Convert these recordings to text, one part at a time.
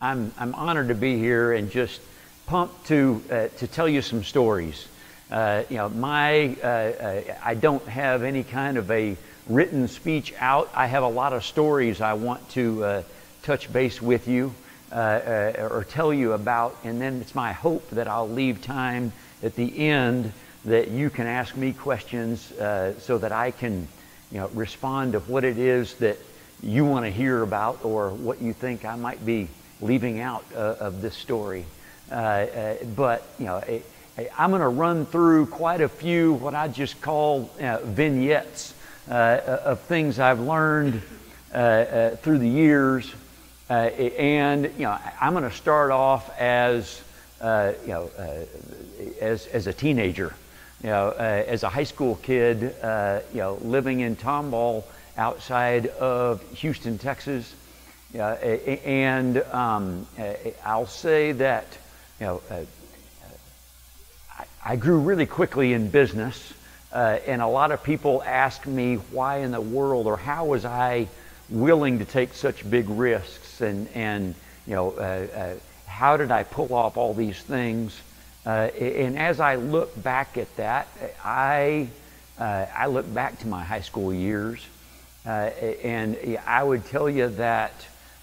I'm, I'm honored to be here and just pumped to, uh, to tell you some stories. Uh, you know, my, uh, uh, I don't have any kind of a written speech out. I have a lot of stories I want to uh, touch base with you uh, or tell you about, and then it's my hope that I'll leave time at the end that you can ask me questions so that I can, you know, respond to what it is that you want to hear about or what you think I might be leaving out uh, of this story. Uh, uh, but, you know, I'm going to run through quite a few what I just call uh, vignettes uh, uh, of things I've learned through the years. and, you know, I'm going to start off as, you know, as, as a teenager. You know, as a high school kid, you know, living in Tomball outside of Houston, Texas, yeah, and um, I'll say that you know uh, I grew really quickly in business, uh, and a lot of people ask me why in the world or how was I willing to take such big risks, and and you know uh, uh how did I pull off all these things? Uh, and as I look back at that, I uh, I look back to my high school years, and I would tell you that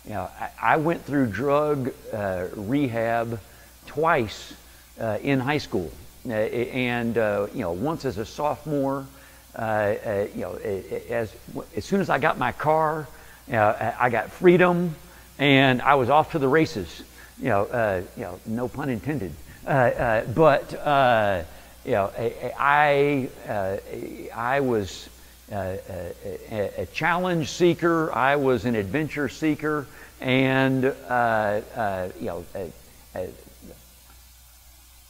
you know, I, I went through drug uh, rehab twice uh, in high school, uh, and uh, you know, once as a sophomore. Uh, you know, as as soon as I got my car, I got freedom, and I was off to the races. You know, you know, no pun intended. but you know, I I was a, a, challenge seeker. I was an adventure seeker, and uh, uh, you know, uh, uh,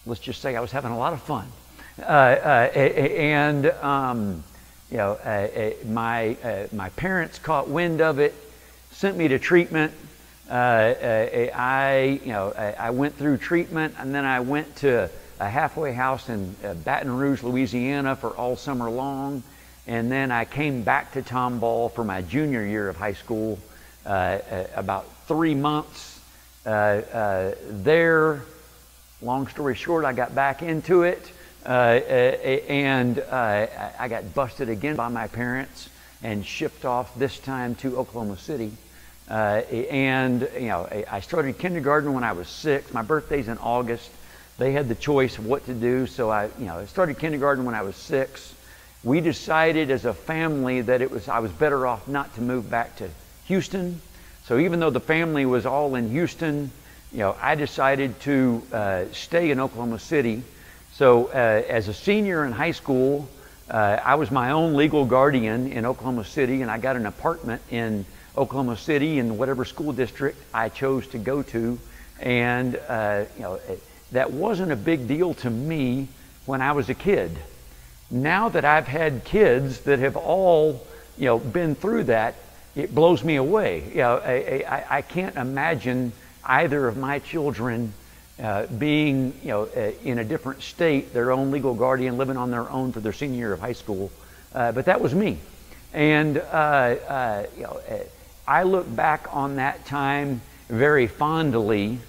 let's just say I was having a lot of fun. Uh, and um, you know, my my parents caught wind of it, sent me to treatment. I you know I went through treatment, and then I went to a halfway house in Baton Rouge, Louisiana, for all summer long. And then I came back to Tomball for my junior year of high school, uh, uh about three months uh, uh, there. Long story short, I got back into it, and I got busted again by my parents and shipped off this time to Oklahoma City. Uh, and you know, I started kindergarten when I was six. My birthday's in August. They had the choice of what to do, so I, you know, I started kindergarten when I was six we decided as a family that it was I was better off not to move back to Houston. So even though the family was all in Houston, you know, I decided to uh, stay in Oklahoma City. So uh, as a senior in high school, uh, I was my own legal guardian in Oklahoma City, and I got an apartment in Oklahoma City in whatever school district I chose to go to. And uh, you know, that wasn't a big deal to me when I was a kid now that I've had kids that have all, you know, been through that, it blows me away. You know, I, I, I can't imagine either of my children uh, being, you know, uh, in a different state, their own legal guardian, living on their own for their senior year of high school. Uh, but that was me. And, uh, uh, you know, I look back on that time very fondly.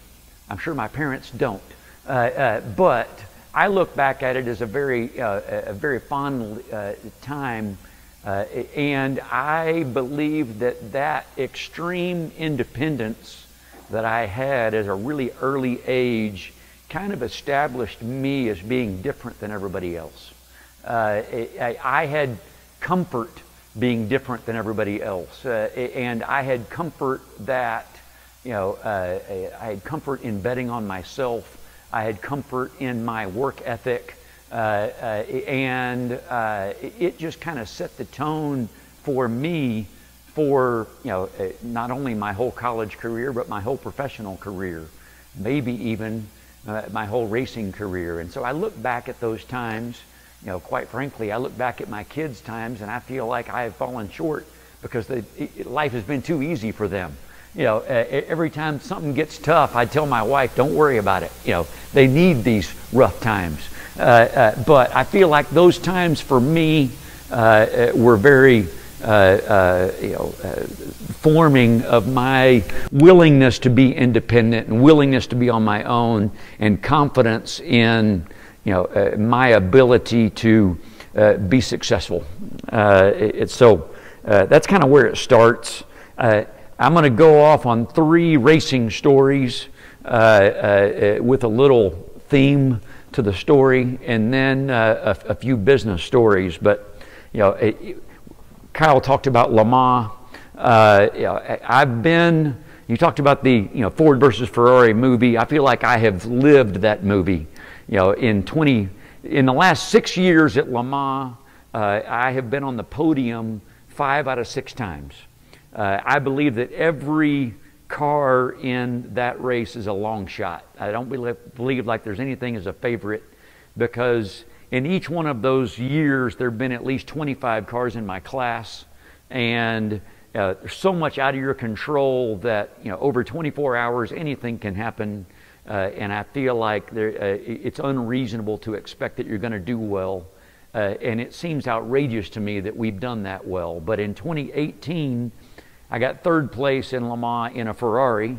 I'm sure my parents don't. but I look back at it as a very, uh, a very fond uh, time, uh, and I believe that that extreme independence that I had at a really early age kind of established me as being different than everybody else. Uh, I, I, had comfort being different than everybody else, uh, and I had comfort that, you know, uh, I had comfort in betting on myself I had comfort in my work ethic, uh, uh, and uh, it just kind of set the tone for me for you know uh, not only my whole college career but my whole professional career, maybe even uh, my whole racing career. And so I look back at those times. You know, quite frankly, I look back at my kids' times and I feel like I have fallen short because they, life has been too easy for them you know, every time something gets tough, I tell my wife, don't worry about it. You know, they need these rough times. Uh, uh, but I feel like those times for me uh, uh were very, uh, uh, uh, you know, uh, forming of my willingness to be independent and willingness to be on my own and confidence in you know, uh, my ability to uh, be successful. Uh, it, so that's kind of where it starts. I'm going to go off on three racing stories with a little theme to the story, and then a, a, few business stories. But you know, it, Kyle talked about Le Mans. Uh, you know, I've been. You talked about the you know Ford versus Ferrari movie. I feel like I have lived that movie. You know, in 20 in the last six years at Le Mans, uh, I have been on the podium five out of six times. Uh, I believe that every car in that race is a long shot. I don't believe, believe like there's anything as a favorite because in each one of those years, there have been at least 25 cars in my class, and uh, there's so much out of your control that you know over 24 hours anything can happen, uh, and I feel like there, uh, it's unreasonable to expect that you're going to do well, uh, and it seems outrageous to me that we've done that well. But in 2018, I got third place in Le Mans in a Ferrari.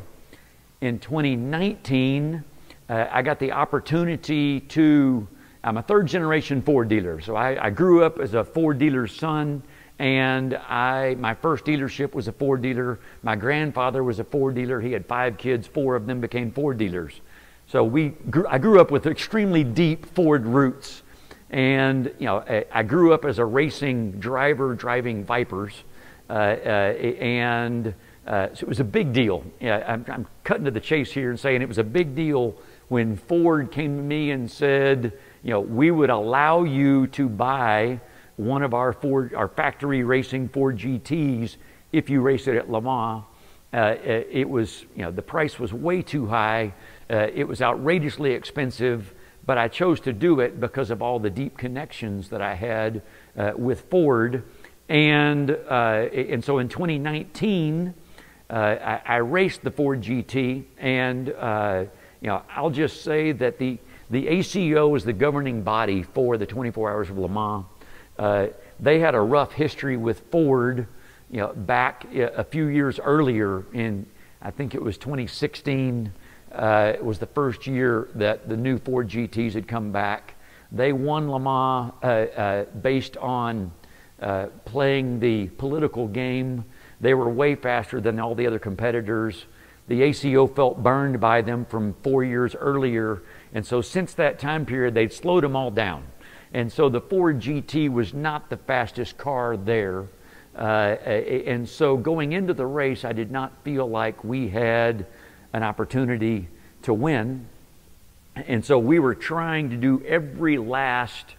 In 2019, uh, I got the opportunity to I'm a third generation Ford dealer. So I, I, grew up as a Ford dealer's son, and I, my first dealership was a Ford dealer. My grandfather was a Ford dealer. He had five kids, four of them became Ford dealers. So we I grew up with extremely deep Ford roots. And, you know, I, I grew up as a racing driver driving Vipers. Uh, uh, and uh, so it was a big deal. Yeah, I'm, I'm cutting to the chase here and saying it was a big deal when Ford came to me and said, you know, we would allow you to buy one of our Ford, our factory racing Ford GTs if you race it at Le Mans. Uh, it was, you know, the price was way too high. Uh, it was outrageously expensive, but I chose to do it because of all the deep connections that I had uh, with Ford. And, uh, and so in 2019, uh, I, I, raced the Ford GT, and uh, you know, I'll just say that the the ACO is the governing body for the 24 Hours of Le Mans. Uh, they had a rough history with Ford, you know, back a few years earlier in, I think it was 2016. Uh, it was the first year that the new Ford GTs had come back. They won Le Mans uh, uh based on uh, playing the political game. They were way faster than all the other competitors. The ACO felt burned by them from four years earlier and so since that time period, they'd slowed them all down. And so the Ford GT was not the fastest car there. Uh, and so going into the race, I did not feel like we had an opportunity to win. And so we were trying to do every last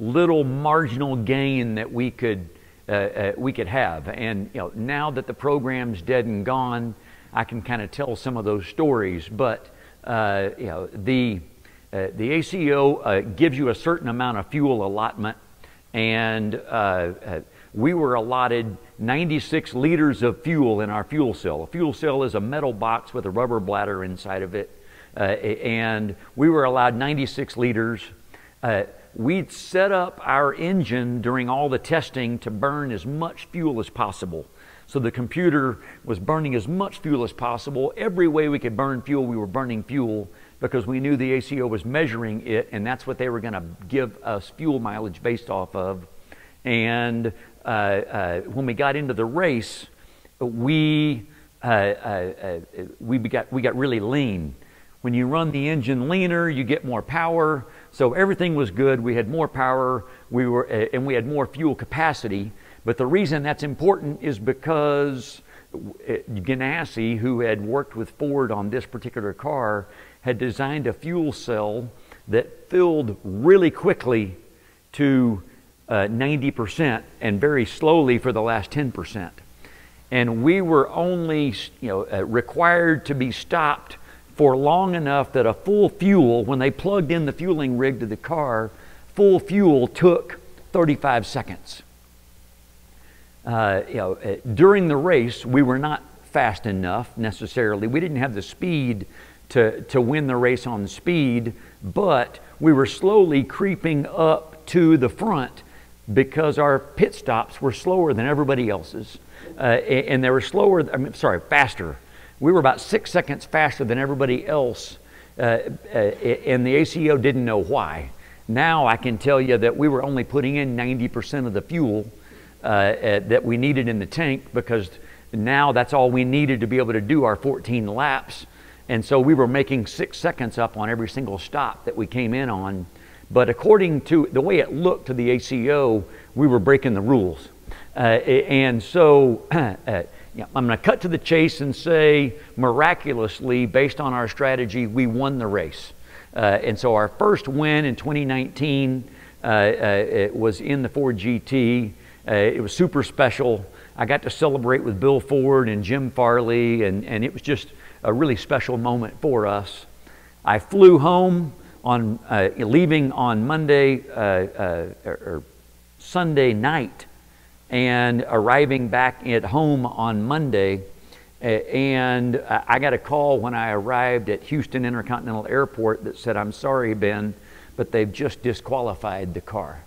little marginal gain that we could, uh, uh, we could have. And you know, now that the program's dead and gone, I can kind of tell some of those stories. But uh, you know, the uh, the ACO uh, gives you a certain amount of fuel allotment, and uh, we were allotted 96 liters of fuel in our fuel cell. A fuel cell is a metal box with a rubber bladder inside of it, and we were allowed 96 liters. We'd set up our engine during all the testing to burn as much fuel as possible. So the computer was burning as much fuel as possible. Every way we could burn fuel, we were burning fuel because we knew the ACO was measuring it, and that's what they were going to give us fuel mileage based off of. And uh, uh, when we got into the race, we uh, uh, uh, we got we got really lean. When you run the engine leaner, you get more power. So everything was good. We had more power. We were uh, and we had more fuel capacity. But the reason that's important is because Ganassi, who had worked with Ford on this particular car, had designed a fuel cell that filled really quickly to uh, 90% and very slowly for the last 10%. And we were only you know, uh, required to be stopped for long enough that a full fuel, when they plugged in the fueling rig to the car, full fuel took 35 seconds. Uh, you know, uh, during the race, we were not fast enough necessarily. We didn't have the speed to, to win the race on speed, but we were slowly creeping up to the front because our pit stops were slower than everybody else's. Uh, and they were slower, I mean, sorry, faster. We were about six seconds faster than everybody else, uh, uh, and the ACO didn't know why. Now I can tell you that we were only putting in 90% of the fuel uh, uh, that we needed in the tank because now that's all we needed to be able to do our 14 laps. And so we were making six seconds up on every single stop that we came in on. But according to the way it looked to the ACO, we were breaking the rules. Uh, and so uh, yeah, I'm going to cut to the chase and say, miraculously, based on our strategy, we won the race. Uh, and so our first win in 2019 uh, uh, was in the Ford GT. Uh, it was super special. I got to celebrate with Bill Ford and Jim Farley, and, and it was just a really special moment for us. I flew home on uh, leaving on Monday uh, or Sunday night and arriving back at home on Monday. And I got a call when I arrived at Houston Intercontinental Airport that said, I'm sorry, Ben, but they've just disqualified the car.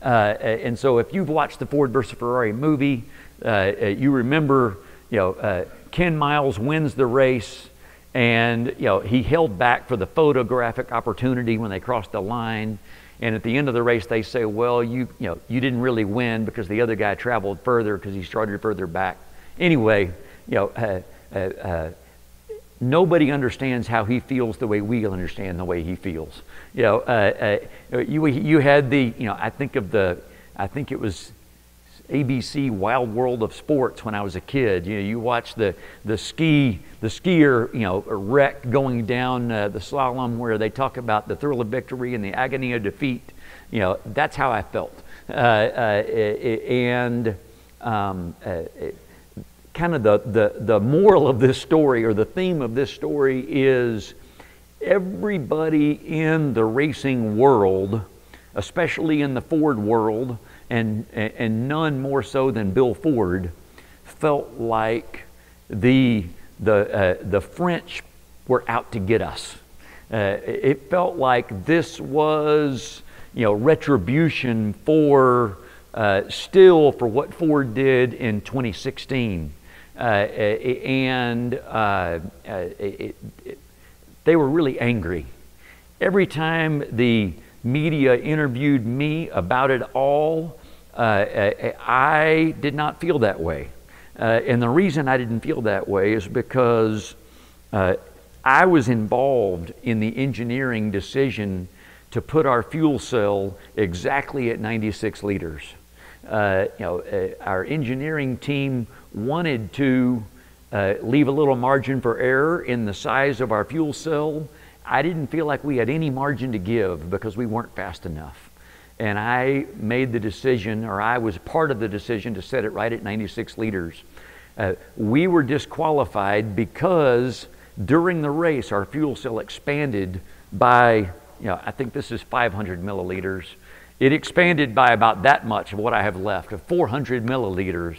Uh, and so if you've watched the Ford versus Ferrari movie, uh, uh you remember, you know, uh, Ken Miles wins the race and you know he held back for the photographic opportunity when they crossed the line and at the end of the race they say well you you know you didn't really win because the other guy traveled further because he started further back. Anyway you know uh, uh, uh, nobody understands how he feels the way we understand the way he feels. You know uh, uh, you you had the you know i think of the i think it was ABC Wide World of Sports when I was a kid. You know, you watch the, the ski the skier you know wreck going down uh, the slalom where they talk about the thrill of victory and the agony of defeat. You know, that's how I felt. Uh, uh, and um, uh, kind of the, the, the moral of this story or the theme of this story is everybody in the racing world, especially in the Ford world, and, and none more so than Bill Ford, felt like the, the, uh, the French were out to get us. Uh, it felt like this was, you know, retribution for uh, still for what Ford did in 2016. Uh, and uh, uh, it, it, they were really angry. Every time the media interviewed me about it all, uh, uh, I did not feel that way. Uh, and the reason I didn't feel that way is because uh, I was involved in the engineering decision to put our fuel cell exactly at 96 liters. Uh, you know, uh, our engineering team wanted to leave a little margin for error in the size of our fuel cell I didn't feel like we had any margin to give because we weren't fast enough. And I made the decision, or I was part of the decision, to set it right at 96 liters. Uh, we were disqualified because during the race our fuel cell expanded by, you know, I think this is 500 milliliters. It expanded by about that much of what I have left, of 400 milliliters.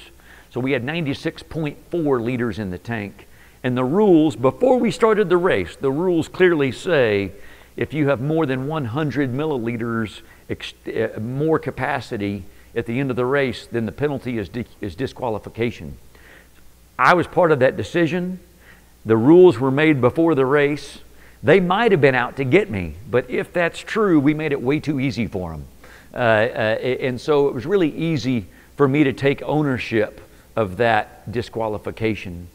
So we had 96.4 liters in the tank. And the rules, before we started the race, the rules clearly say if you have more than 100 milliliters uh, more capacity at the end of the race, then the penalty is, is disqualification. I was part of that decision. The rules were made before the race. They might have been out to get me, but if that's true, we made it way too easy for them. Uh, uh, and so it was really easy for me to take ownership of that disqualification.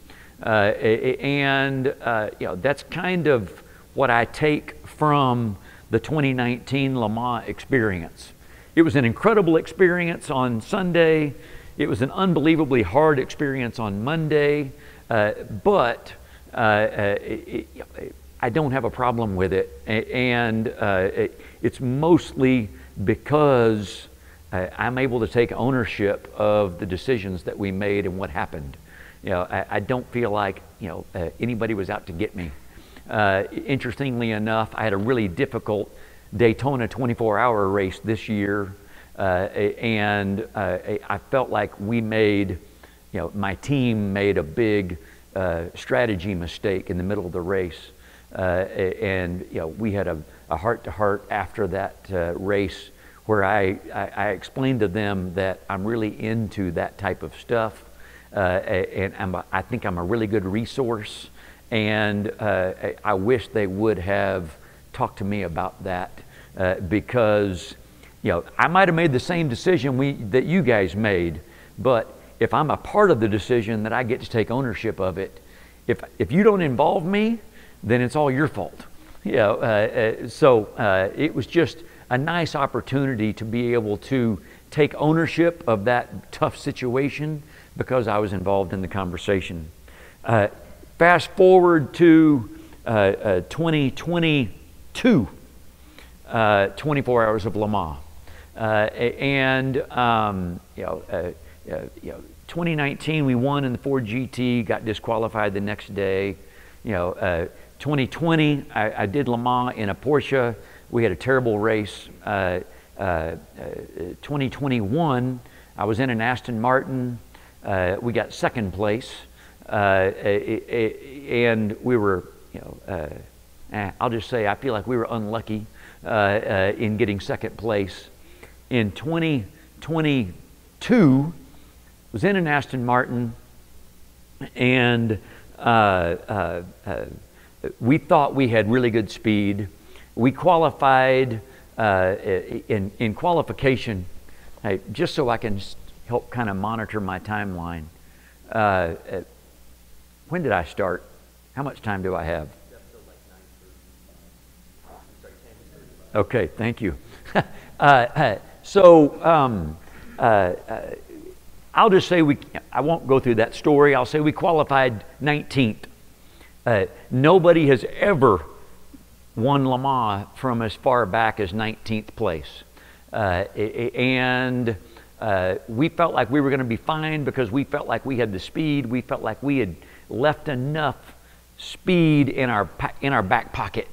Uh, and uh, you know, that's kind of what I take from the 2019 Le Mans experience. It was an incredible experience on Sunday. It was an unbelievably hard experience on Monday, uh, but uh, uh, it, it, I don't have a problem with it. And uh, it, it's mostly because I'm able to take ownership of the decisions that we made and what happened. You know, I, I don't feel like you know uh, anybody was out to get me. Uh, interestingly enough, I had a really difficult Daytona 24-hour race this year, uh, and uh, I felt like we made, you know, my team made a big uh, strategy mistake in the middle of the race, uh, and you know, we had a, a heart-to-heart after that race where I, I, I explained to them that I'm really into that type of stuff. Uh, and I'm a, I think I'm a really good resource. And uh, I wish they would have talked to me about that uh, because, you know, I might have made the same decision we, that you guys made, but if I'm a part of the decision, that I get to take ownership of it. If, if you don't involve me, then it's all your fault. You know, uh, uh, so uh, it was just a nice opportunity to be able to take ownership of that tough situation because I was involved in the conversation. Uh, fast forward to uh, uh, 2022, 24 hours of Le Mans. and, um, you know, you know, 2019 we won in the Ford GT, got disqualified the next day. You know, uh, 2020 I, I, did Le Mans in a Porsche. We had a terrible race. Uh, uh, 2021 I was in an Aston Martin. Uh, we got second place, uh, and we were, you know, eh, I'll just say I feel like we were unlucky in getting second place. In 2022 was in an Aston Martin, and uh, uh, uh, we thought we had really good speed. We qualified uh, in, in qualification, hey, just so I can help kind of monitor my timeline. Uh, uh, when did I start? How much time do I have? Okay, thank you. so, um, I'll just say we, I won't go through that story. I'll say we qualified 19th. Uh, nobody has ever won Le Mans from as far back as 19th place. Uh, and uh, we felt like we were going to be fine because we felt like we had the speed. We felt like we had left enough speed in our, in our back pocket.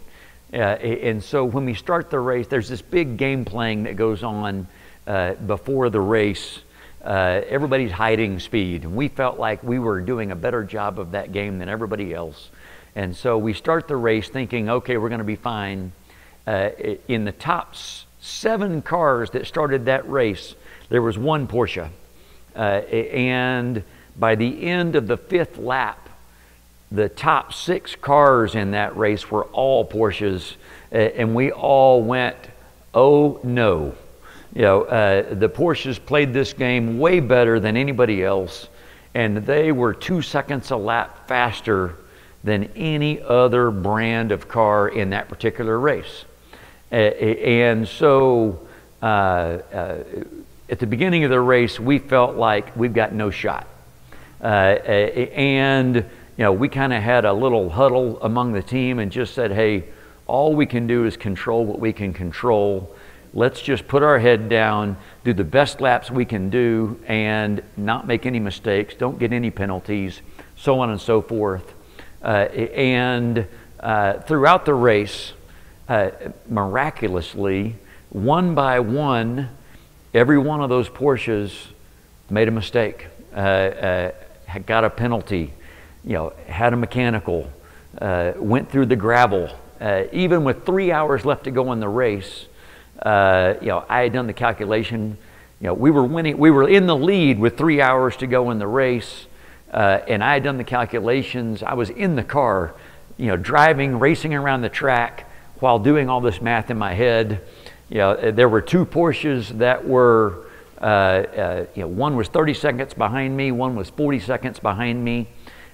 Uh, and so when we start the race, there's this big game playing that goes on uh, before the race uh, everybody's hiding speed. And we felt like we were doing a better job of that game than everybody else. And so we start the race thinking, okay, we're going to be fine. Uh, in the top seven cars that started that race, there was one Porsche. Uh, and by the end of the fifth lap, the top six cars in that race were all Porsches. Uh, and we all went, oh no you know, uh, the Porsches played this game way better than anybody else, and they were two seconds a lap faster than any other brand of car in that particular race. Uh, and so uh, uh, at the beginning of the race, we felt like we've got no shot. Uh, and, you know, we kind of had a little huddle among the team and just said, hey, all we can do is control what we can control let's just put our head down, do the best laps we can do, and not make any mistakes, don't get any penalties, so on and so forth. Uh, and uh, throughout the race, uh, miraculously, one by one, every one of those Porsches made a mistake, uh, uh, got a penalty, you know, had a mechanical, uh, went through the gravel. even with three hours left to go in the race, uh, you know, I had done the calculation. You know, we were winning. We were in the lead with three hours to go in the race, uh, and I had done the calculations. I was in the car, you know, driving, racing around the track while doing all this math in my head. You know, there were two Porsches that were, uh, uh you know, one was 30 seconds behind me, one was 40 seconds behind me.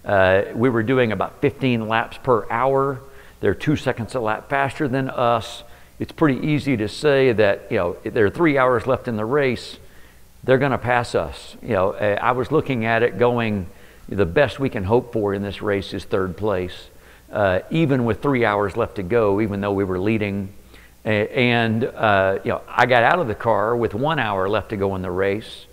Uh, we were doing about 15 laps per hour. They're two seconds a lap faster than us it's pretty easy to say that, you know, there are three hours left in the race, they're going to pass us. You know, eh, I was looking at it going, the best we can hope for in this race is third place, uh, even with three hours left to go, even though we were leading. And, uh, you know, I got out of the car with one hour left to go in the race,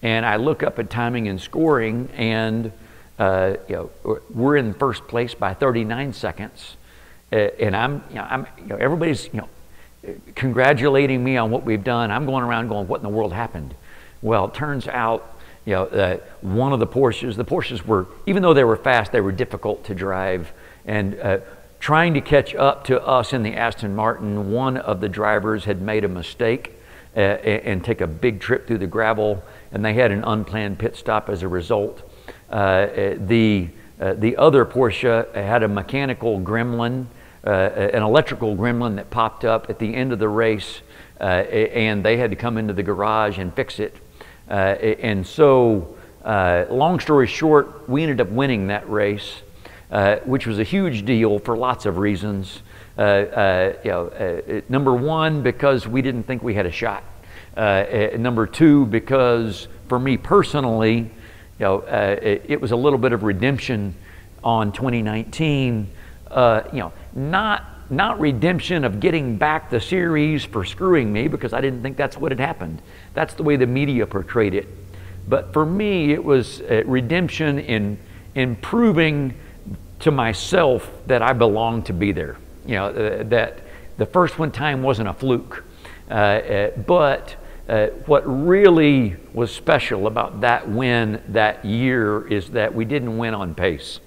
and I look up at timing and scoring, and, uh, you know, we're in first place by 39 seconds. and I'm, you know, I'm, you know, everybody's, you know, congratulating me on what we've done. I'm going around going, what in the world happened? Well, it turns out, you know, uh, one of the Porsches, the Porsches were, even though they were fast, they were difficult to drive. And uh, trying to catch up to us in the Aston Martin, one of the drivers had made a mistake. uh, and take a big trip through the gravel. And they had an unplanned pit stop as a result. Uh, uh the, uh, the other Porsche had a mechanical gremlin, uh, an electrical gremlin that popped up at the end of the race, and they had to come into the garage and fix it. and so, long story short, we ended up winning that race. Uh, which was a huge deal for lots of reasons. Uh, uh, you know, number one, because we didn't think we had a shot. Number two, because for me personally, you know, it, it, was a little bit of redemption on 2019. you know, not not redemption of getting back the series for screwing me because I didn't think that's what had happened. That's the way the media portrayed it. But for me, it was redemption in in proving to myself that I belong to be there. You know, uh, that the first one time wasn't a fluke. Uh, uh, but uh, what really was special about that win that year is that we didn't win on pace.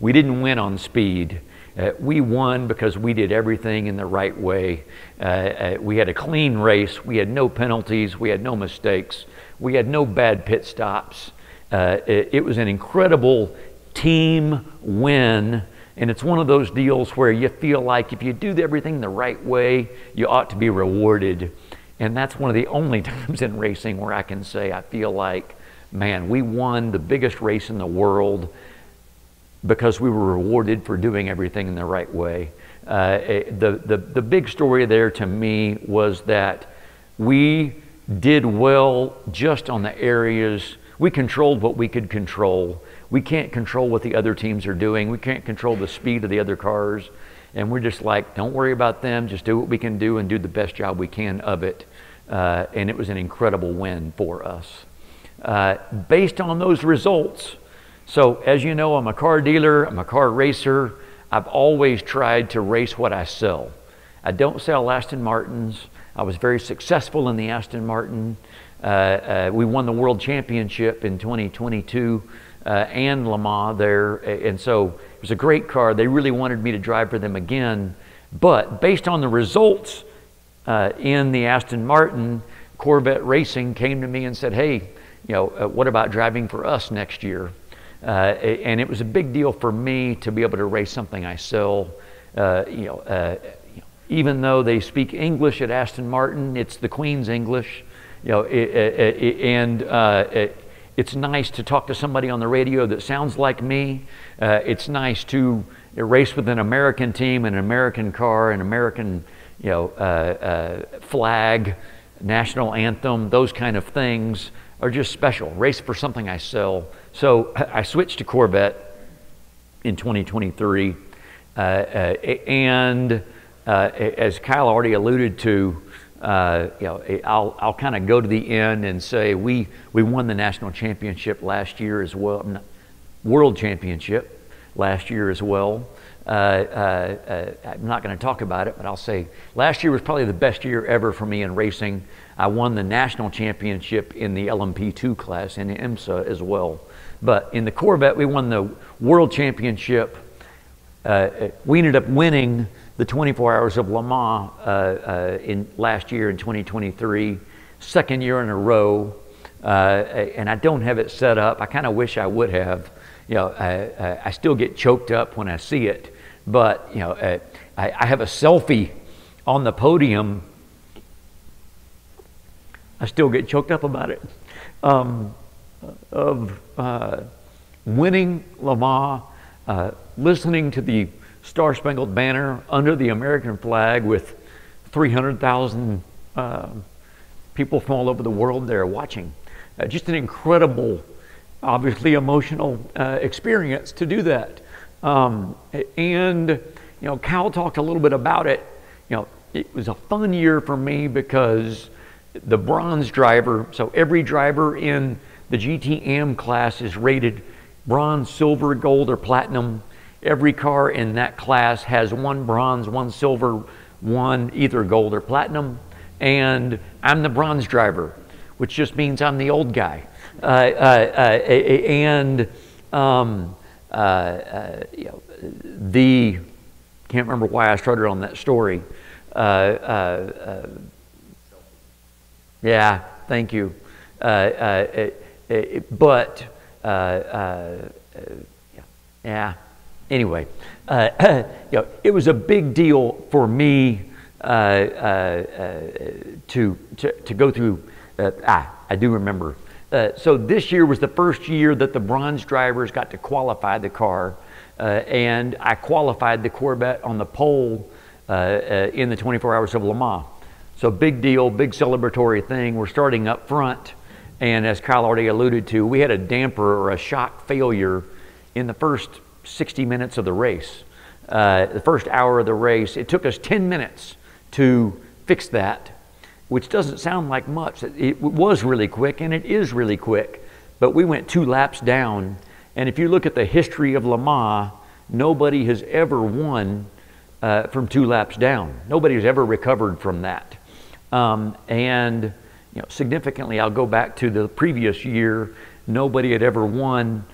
We didn't win on speed. Uh, we won because we did everything in the right way. Uh, we had a clean race. We had no penalties. We had no mistakes. We had no bad pit stops. It, it was an incredible team win. And it's one of those deals where you feel like if you do everything the right way, you ought to be rewarded. And that's one of the only times in racing where I can say I feel like, man, we won the biggest race in the world because we were rewarded for doing everything in the right way. Uh, the, the, the big story there to me was that we did well just on the areas, we controlled what we could control we can't control what the other teams are doing. We can't control the speed of the other cars. And we're just like, don't worry about them. Just do what we can do and do the best job we can of it. Uh, and it was an incredible win for us. Uh, based on those results, so as you know, I'm a car dealer, I'm a car racer. I've always tried to race what I sell. I don't sell Aston Martins. I was very successful in the Aston Martin. Uh, uh we won the world championship in 2022 uh, and Le Mans there. And so it was a great car. They really wanted me to drive for them again. But based on the results uh, in the Aston Martin, Corvette Racing came to me and said, hey, you know, uh, what about driving for us next year? Uh, and it was a big deal for me to be able to race something I sell. Uh, you know, uh, even though they speak English at Aston Martin, it's the Queen's English. You know, it, it, it, and it's nice to talk to somebody on the radio that sounds like me. Uh, it's nice to race with an American team, an American car, an American you know, uh, uh, flag, national anthem, those kind of things are just special. Race for something I sell. So I switched to Corvette in 2023. Uh, uh, and uh, as Kyle already alluded to, uh, you know, I'll, I'll kind of go to the end and say we, we won the national championship last year as well, world championship last year as well. Uh, uh, uh I'm not going to talk about it, but I'll say last year was probably the best year ever for me in racing. I won the national championship in the LMP2 class in IMSA as well. But in the Corvette, we won the world championship. Uh, we ended up winning the 24 Hours of Le Mans uh, uh, in last year in 2023, second year in a row, uh, and I don't have it set up. I kind of wish I would have. You know, I, I, still get choked up when I see it, but you know, uh, I, I have a selfie on the podium. I still get choked up about it. Um, of uh, winning Le Mans, uh, listening to the Star Spangled Banner under the American flag with 300,000 uh, people from all over the world there watching. Uh, just an incredible, obviously emotional uh, experience to do that. Um, and, you know, Cal talked a little bit about it. You know, it was a fun year for me because the bronze driver, so every driver in the GTM class is rated bronze, silver, gold, or platinum. Every car in that class has one bronze, one silver, one either gold or platinum. And I'm the bronze driver, which just means I'm the old guy. Uh, uh, uh, and um, uh, uh, you know, the, can't remember why I started on that story. Uh, Yeah, thank you. Uh, uh, but, yeah, yeah. Anyway, uh, you know, it was a big deal for me uh, uh, uh, to, to, to go through. ah, I do remember. so this year was the first year that the bronze drivers got to qualify the car, and I qualified the Corvette on the pole in the 24 Hours of Le Mans. So big deal, big celebratory thing. We're starting up front. And as Kyle already alluded to, we had a damper or a shock failure in the first 60 minutes of the race. Uh, the first hour of the race, it took us 10 minutes to fix that, which doesn't sound like much. It was really quick, and it is really quick, but we went two laps down. And if you look at the history of Le Mans, nobody has ever won uh, from two laps down. Nobody has ever recovered from that. Um, and you know, significantly, I'll go back to the previous year. Nobody had ever won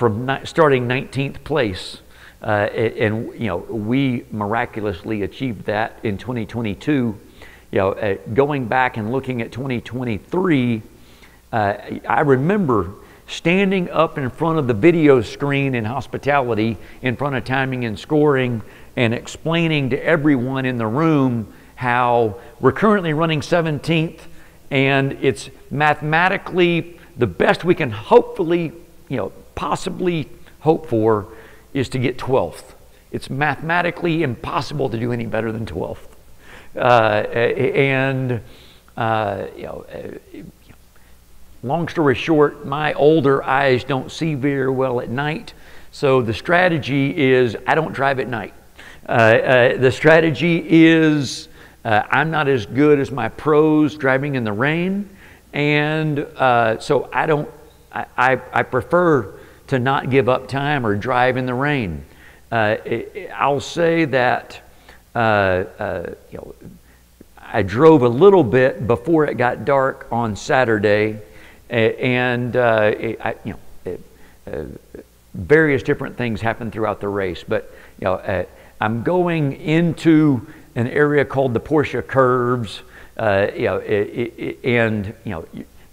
from starting 19th place. Uh, and, you know, we miraculously achieved that in 2022. You know, uh, going back and looking at 2023, uh, I remember standing up in front of the video screen in hospitality, in front of timing and scoring, and explaining to everyone in the room how we're currently running 17th and it's mathematically the best we can hopefully, you know, possibly hope for is to get 12th. It's mathematically impossible to do any better than 12th. Uh, and, uh, you know, uh, long story short, my older eyes don't see very well at night. So the strategy is I don't drive at night. Uh, uh, the strategy is uh, I'm not as good as my pros driving in the rain, and so I don't. I, I, I, prefer to not give up time or drive in the rain. Uh, it, I'll say that uh, uh, you know I drove a little bit before it got dark on Saturday, and uh, it, I, you know various different things happened throughout the race. But you know I'm going into an area called the Porsche Curves. Uh, you know, it, it, and you know,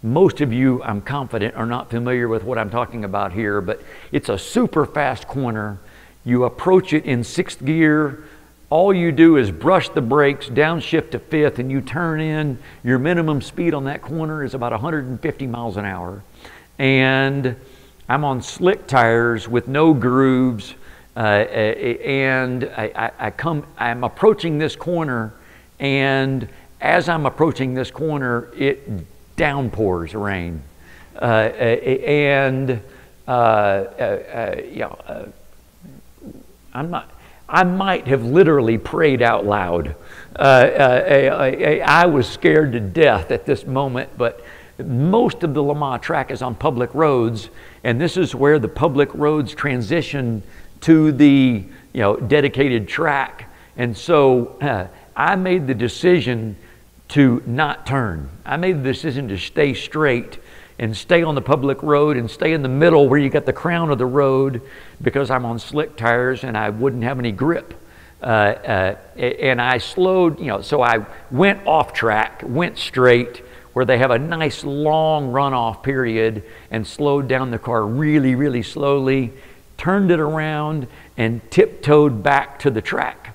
most of you, I'm confident, are not familiar with what I'm talking about here, but it's a super fast corner. You approach it in sixth gear. All you do is brush the brakes, downshift to fifth, and you turn in. Your minimum speed on that corner is about 150 miles an hour. And I'm on slick tires with no grooves. Uh, and I, I, come, I'm approaching this corner, and as I'm approaching this corner, it downpours rain. Uh, and uh, uh, uh you know, uh, I'm not, I might have literally prayed out loud. I, I was scared to death at this moment, but most of the Le Mans track is on public roads, and this is where the public roads transition to the you know dedicated track. And so uh, I made the decision to not turn. I made the decision to stay straight and stay on the public road and stay in the middle where you got the crown of the road because I'm on slick tires and I wouldn't have any grip. Uh, uh, and I slowed, you know, so I went off track, went straight where they have a nice long runoff period and slowed down the car really, really slowly turned it around, and tiptoed back to the track.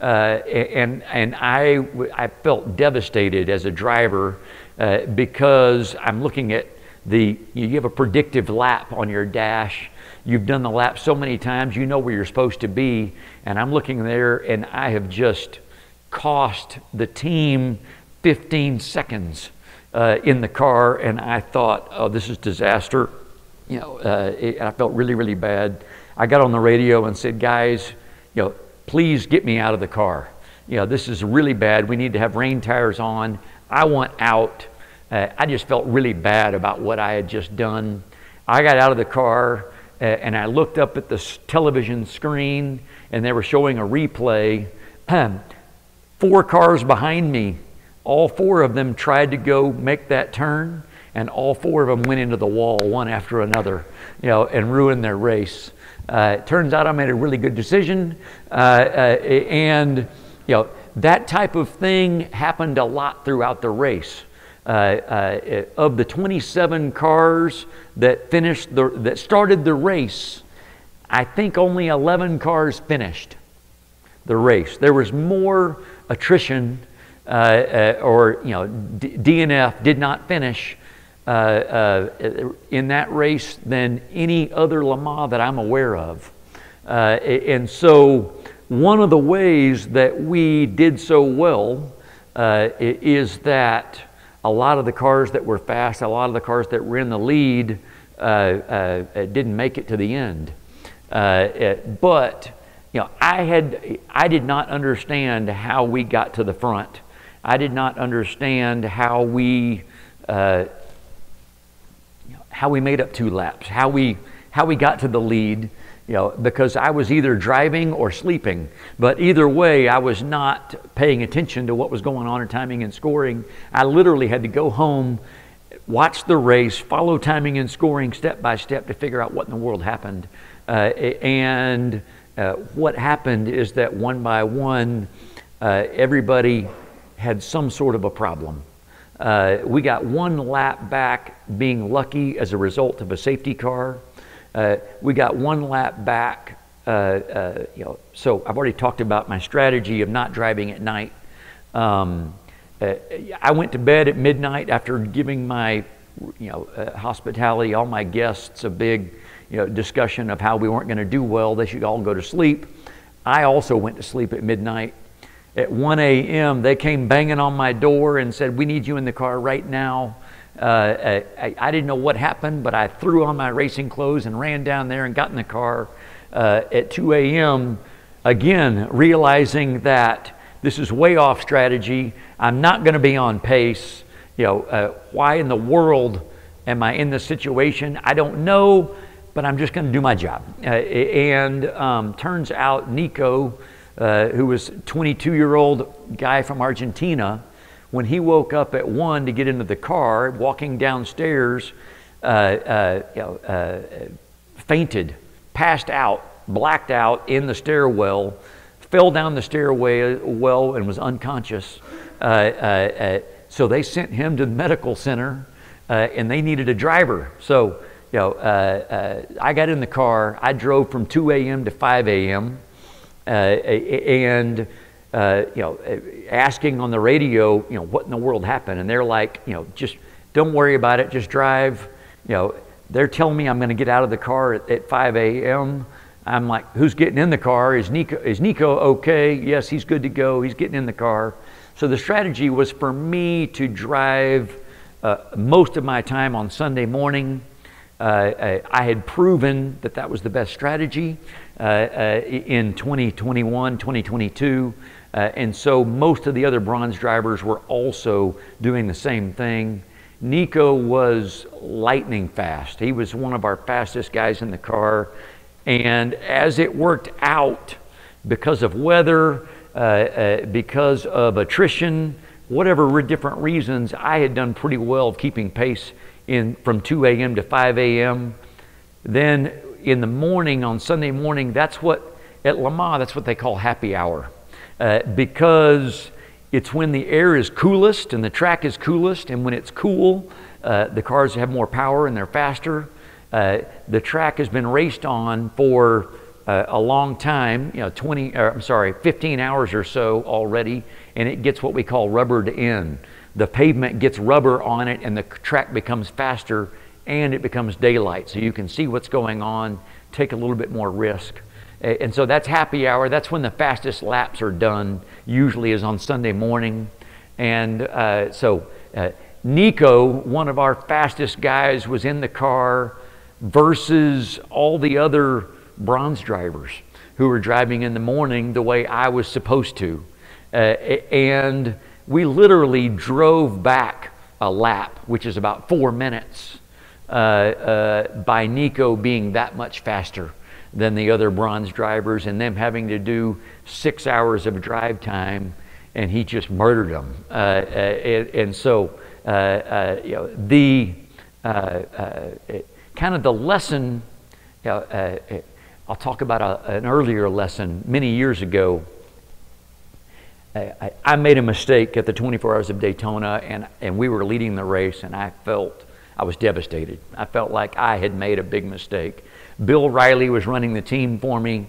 Uh, and and I, I felt devastated as a driver uh, because I'm looking at the, you have a predictive lap on your dash. You've done the lap so many times, you know where you're supposed to be. And I'm looking there, and I have just cost the team 15 seconds uh, in the car. And I thought, oh, this is disaster you know, uh, it, I felt really, really bad. I got on the radio and said, guys, you know, please get me out of the car. You know, this is really bad. We need to have rain tires on. I want out. Uh, I just felt really bad about what I had just done. I got out of the car uh, and I looked up at the television screen and they were showing a replay. four cars behind me, all four of them tried to go make that turn and all four of them went into the wall one after another, you know, and ruined their race. Uh, it turns out I made a really good decision, uh, uh, and you know that type of thing happened a lot throughout the race. uh, uh, of the 27 cars that finished the, that started the race, I think only 11 cars finished the race. There was more attrition uh, or you know D- DNF did not finish in that race than any other Lama that I'm aware of. Uh, and so one of the ways that we did so well uh, is that a lot of the cars that were fast, a lot of the cars that were in the lead, uh, uh, didn't make it to the end. Uh, but you know, I had I did not understand how we got to the front. I did not understand how we uh, how we made up two laps, how we how we got to the lead you know, because I was either driving or sleeping. But either way, I was not paying attention to what was going on in timing and scoring. I literally had to go home, watch the race, follow timing and scoring step by step to figure out what in the world happened. Uh, and uh, what happened is that one by one, uh, everybody had some sort of a problem. Uh, we got one lap back being lucky as a result of a safety car. Uh, we got one lap back. Uh, uh, you know, so I've already talked about my strategy of not driving at night. Um, uh, I went to bed at midnight after giving my, you know, uh, hospitality, all my guests a big, you know, discussion of how we weren't going to do well. They should all go to sleep. I also went to sleep at midnight. At 1 a.m., they came banging on my door and said, "We need you in the car right now." Uh, I, I, didn't know what happened, but I threw on my racing clothes and ran down there and got in the car uh, at 2 a.m. Again, realizing that this is way off strategy. I'm not going to be on pace. You know, uh, why in the world am I in this situation? I don't know, but I'm just going to do my job. Uh, and um, turns out Nico, uh, who was 22 year old guy from Argentina, when he woke up at one to get into the car, walking downstairs, uh, uh, you know, uh, fainted, passed out, blacked out in the stairwell, fell down the stairway well and was unconscious. Uh, so they sent him to the medical center, and they needed a driver. So you know, I got in the car. I drove from 2 a.m. to 5 a.m. and uh, you know, asking on the radio, you know, what in the world happened? And they're like, you know, just don't worry about it, just drive. You know, they're telling me I'm going to get out of the car at, at 5 a.m. I'm like, who's getting in the car? Is Nico, is Nico okay? Yes, he's good to go. He's getting in the car. So the strategy was for me to drive uh, most of my time on Sunday morning. Uh, I, I had proven that that was the best strategy uh, uh in 2021, 2022. Uh, and so most of the other bronze drivers were also doing the same thing. Nico was lightning fast. He was one of our fastest guys in the car. And as it worked out, because of weather, uh, uh, because of attrition, whatever different reasons, I had done pretty well of keeping pace in from 2 a.m. to 5 a.m. Then in the morning, on Sunday morning, that's what, at Le Mans, that's what they call happy hour uh, because it's when the air is coolest and the track is coolest, and when it's cool, uh, the cars have more power and they're faster. Uh, the track has been raced on for uh, a long time, you know, 20, or, I'm sorry, 15 hours or so already, and it gets what we call rubbered in. The pavement gets rubber on it, and the track becomes faster and it becomes daylight. So you can see what's going on, take a little bit more risk. And so that's happy hour. That's when the fastest laps are done, usually is on Sunday morning. And uh, so uh, Nico, one of our fastest guys, was in the car versus all the other bronze drivers who were driving in the morning the way I was supposed to. Uh, and we literally drove back a lap, which is about four minutes, by Nico being that much faster than the other bronze drivers and them having to do six hours of drive time and he just murdered them. Uh, uh, and, and, so, uh, uh you know, the uh, uh, kind of the lesson, I'll talk about a, an earlier lesson many years ago. I, I, made a mistake at the 24 Hours of Daytona, and, and we were leading the race, and I felt I was devastated. I felt like I had made a big mistake. Bill Riley was running the team for me,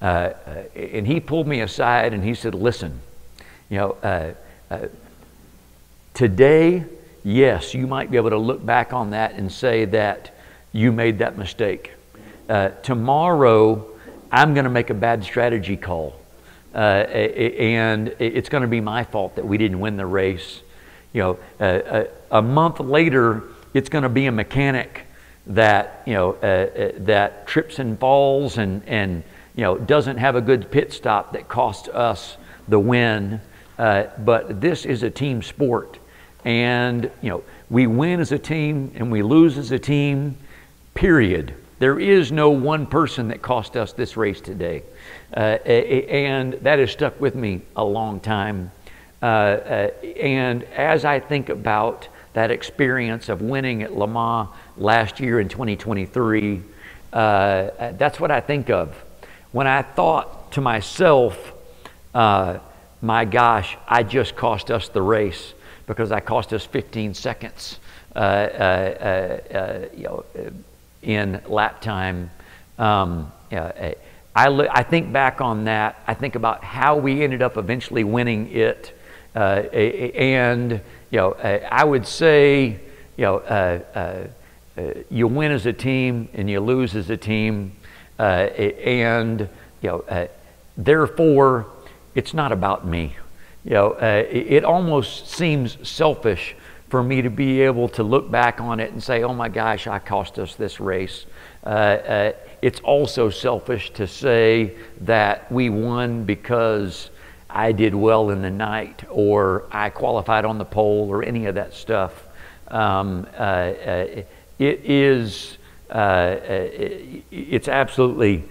uh, uh, and he pulled me aside and he said, Listen, you know, uh, uh, today, yes, you might be able to look back on that and say that you made that mistake. Uh, tomorrow, I'm going to make a bad strategy call. Uh, and it's going to be my fault that we didn't win the race. You know, uh, a, a, month later, it's going to be a mechanic that you know uh, uh, that trips and falls and and you know doesn't have a good pit stop that costs us the win. Uh, but this is a team sport, and you know we win as a team and we lose as a team. Period. There is no one person that cost us this race today. Uh, and that has stuck with me a long time. Uh, uh, and as I think about that experience of winning at Le Mans last year in 2023, uh, that's what I think of. When I thought to myself, uh, my gosh, I just cost us the race because I cost us 15 seconds uh, you know, in lap time. Um, I, I think back on that. I think about how we ended up eventually winning it. Uh, and, you know, uh, I would say, you know, uh, uh, you win as a team and you lose as a team. and, you know, therefore, it's not about me. You know, it almost seems selfish for me to be able to look back on it and say, oh my gosh, I cost us this race. Uh, uh, it's also selfish to say that we won because I did well in the night or I qualified on the pole or any of that stuff. Um, uh, uh it is, uh, uh, it's absolutely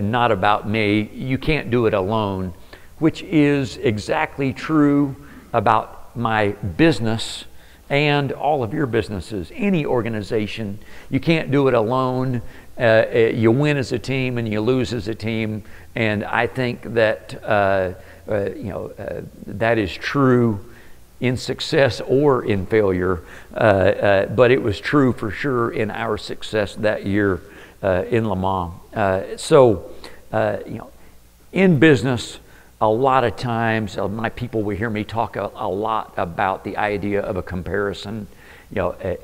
not about me. You can't do it alone, which is exactly true about my business and all of your businesses, any organization. You can't do it alone. Uh, uh, you win as a team and you lose as a team. And I think that uh, uh, you know uh, that is true in success or in failure. Uh, but it was true for sure in our success that year in Le Mans. so you know, in business, a lot of times my people will hear me talk a, a, lot about the idea of a comparison. You know,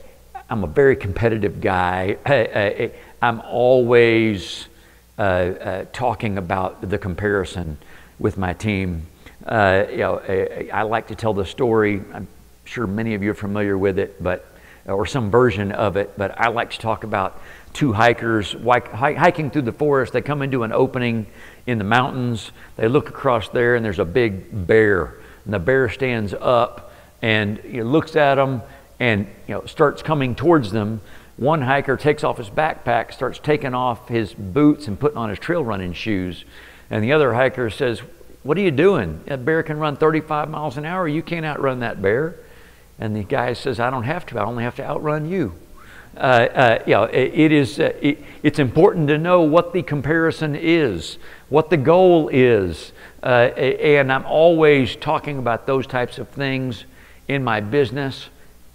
I'm a very competitive guy. I'm always uh, uh, talking about the comparison with my team. Uh, you know, I, I, like to tell the story. I'm sure many of you are familiar with it, but or some version of it. But I like to talk about two hikers hiking through the forest. They come into an opening in the mountains. They look across there, and there's a big bear. And the bear stands up and you know, looks at them and you know starts coming towards them one hiker takes off his backpack, starts taking off his boots and putting on his trail running shoes. And the other hiker says, What are you doing? That bear can run 35 miles an hour. You can't outrun that bear. And the guy says, I don't have to. I only have to outrun you. Uh, uh, you know, it, it is, uh, it, it's important to know what the comparison is, what the goal is. Uh, and I'm always talking about those types of things in my business,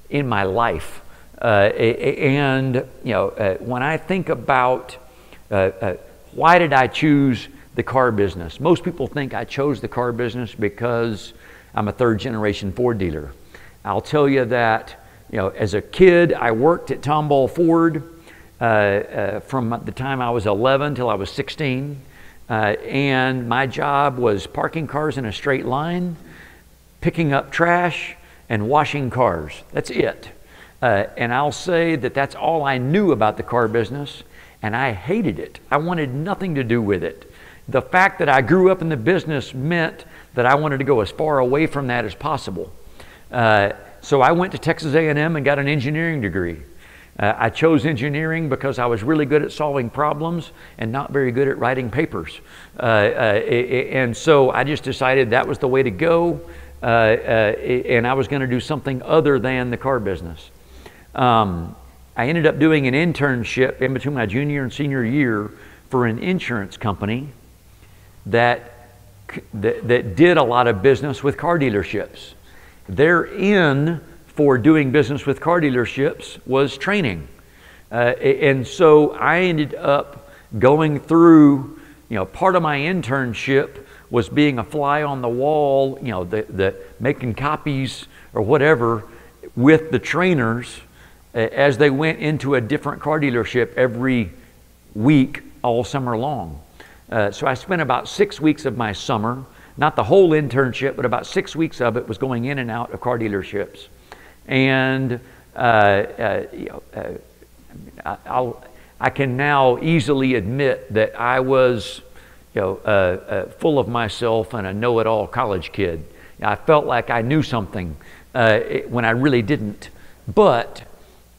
in my life. Uh, and you know, uh, when I think about why did I choose the car business, most people think I chose the car business because I'm a third generation Ford dealer. I'll tell you that you know, as a kid, I worked at Tomball Ford uh, uh, from the time I was 11 till I was 16. Uh, and my job was parking cars in a straight line, picking up trash, and washing cars. That's it. Uh, and I'll say that that's all I knew about the car business, and I hated it. I wanted nothing to do with it. The fact that I grew up in the business meant that I wanted to go as far away from that as possible. Uh, so I went to Texas A&M and got an engineering degree. Uh, I chose engineering because I was really good at solving problems and not very good at writing papers. Uh, uh, and so I just decided that was the way to go, uh, and I was going to do something other than the car business. Um, I ended up doing an internship in between my junior and senior year for an insurance company that that, that did a lot of business with car dealerships. Their in for doing business with car dealerships was training. Uh, and so I ended up going through, you know, part of my internship was being a fly on the wall, you know, the, the making copies or whatever with the trainers as they went into a different car dealership every week all summer long. Uh, so I spent about six weeks of my summer, not the whole internship, but about six weeks of it was going in and out of car dealerships. And uh, uh, uh, I'll, I can now easily admit that I was you know, uh, uh, full of myself and a know it all college kid. I felt like I knew something when I really didn't. But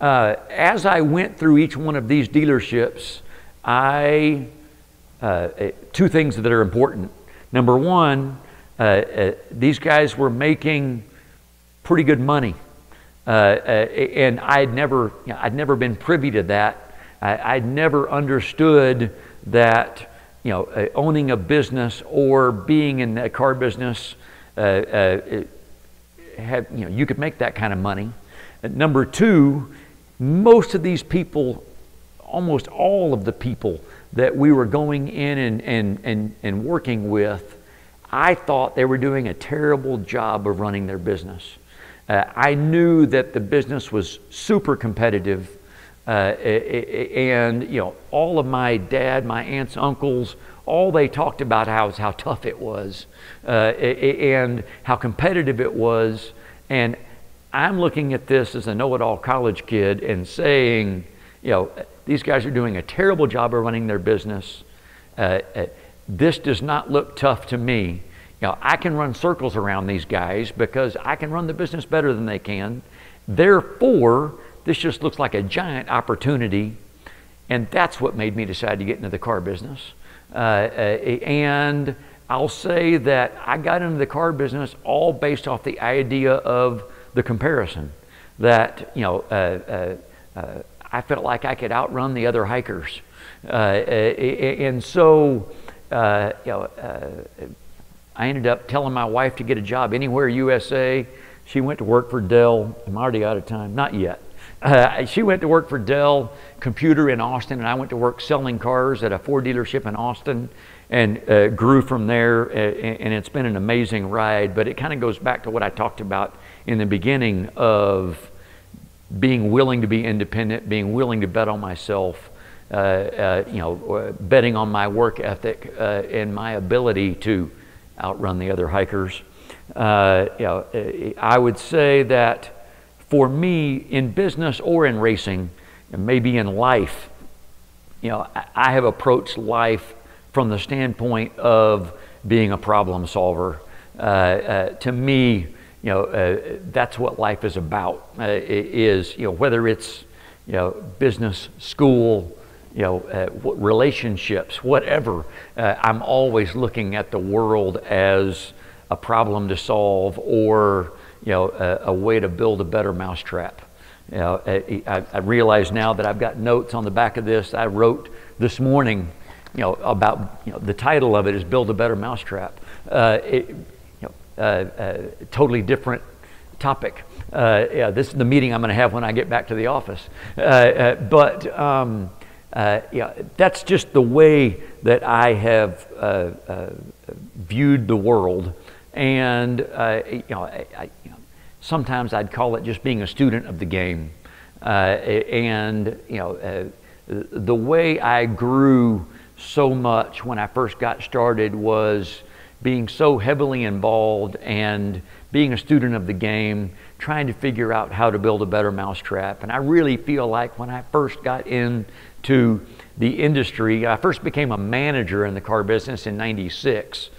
uh, as I went through each one of these dealerships, I uh, eh, two things that are important. Number one, uh, uh these guys were making pretty good money, uh, uh, and I'd never, you know, I'd never been privy to that. I, would never understood that, you know, owning a business or being in the car business, have, you know, you could make that kind of money. Number two, most of these people, almost all of the people that we were going in and, and, and, and working with, I thought they were doing a terrible job of running their business. Uh, I knew that the business was super competitive. Uh, and you know, all of my dad, my aunts, uncles, all they talked about how was how tough it was, uh, and how competitive it was. And I'm looking at this as a know it all college kid and saying, you know, these guys are doing a terrible job of running their business. Uh, uh, this does not look tough to me. You know, I can run circles around these guys because I can run the business better than they can. Therefore, this just looks like a giant opportunity. And that's what made me decide to get into the car business. Uh, uh and I'll say that I got into the car business all based off the idea of the comparison that, you know, uh, uh, I felt like I could outrun the other hikers. Uh, and so, uh, you know, I ended up telling my wife to get a job anywhere USA. She went to work for Dell. I'm already out of time. Not yet. Uh, she went to work for Dell Computer in Austin, and I went to work selling cars at a Ford dealership in Austin and uh, grew from there. Uh, and it's been an amazing ride. But it kind of goes back to what I talked about in the beginning of being willing to be independent, being willing to bet on myself, uh, uh, you know, uh, betting on my work ethic uh, and my ability to outrun the other hikers. Uh, you know, I would say that for me, in business or in racing, and maybe in life, you know, I have approached life from the standpoint of being a problem solver. Uh, to me, you know, uh, that's what life is about. Uh, is you know whether it's you know business, school, you know, uh, relationships, whatever. Uh, I'm always looking at the world as a problem to solve or you know a, a way to build a better mousetrap. You know, I, I, realize now that I've got notes on the back of this. I wrote this morning, you know, about you know the title of it is "Build a Better Mousetrap." Uh, it, Uh, uh, totally different topic. Uh, yeah, this is the meeting I'm going to have when I get back to the office. Uh, but um, yeah, that's just the way that I have viewed the world. And you know, I, I, you know, sometimes I'd call it just being a student of the game. and you know, the way I grew so much when I first got started was being so heavily involved and being a student of the game, trying to figure out how to build a better mousetrap. And I really feel like when I first got into the industry, I first became a manager in the car business in 96.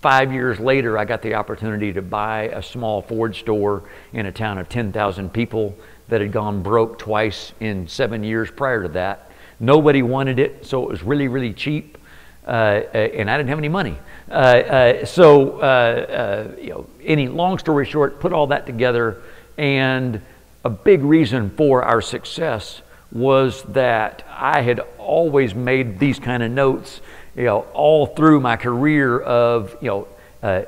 Five years later, I got the opportunity to buy a small Ford store in a town of 10,000 people that had gone broke twice in seven years prior to that. Nobody wanted it, so it was really, really cheap, uh, uh and I didn't have any money. Uh, uh, so, uh, you know, any long story short, put all that together, and a big reason for our success was that I had always made these kind of notes, you know, all through my career of, you know, uh,